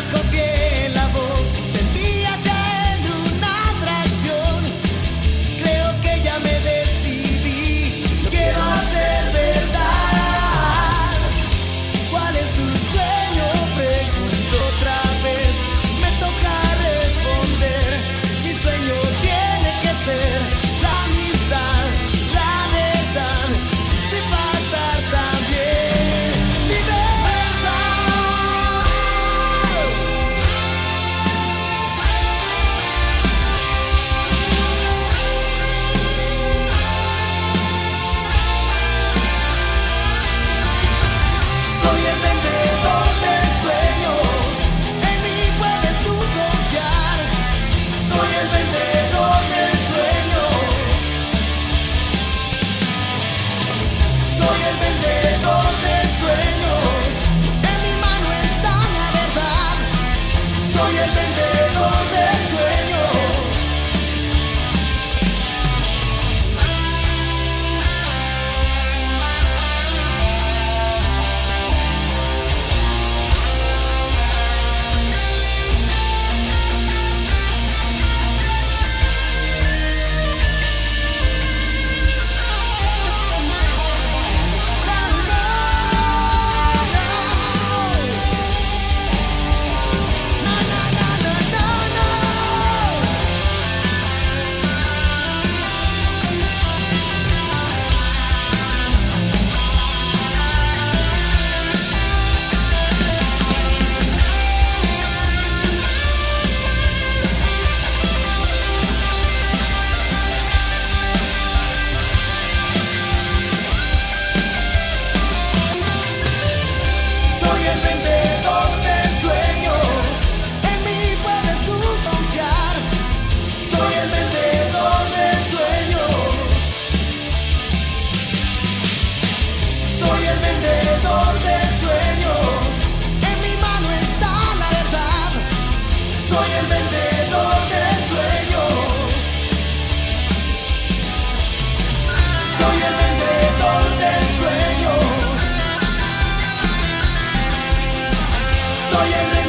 Let's go. yeah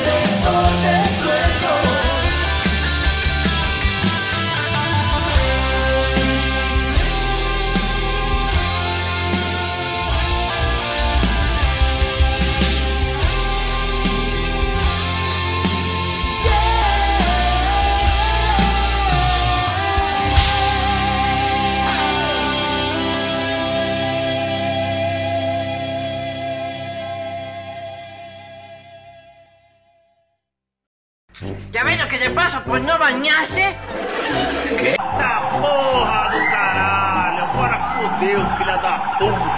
¿Ya ves lo que le pasa por no bañarse? Eita porra do caralho! Bora fudeu, filha da puta!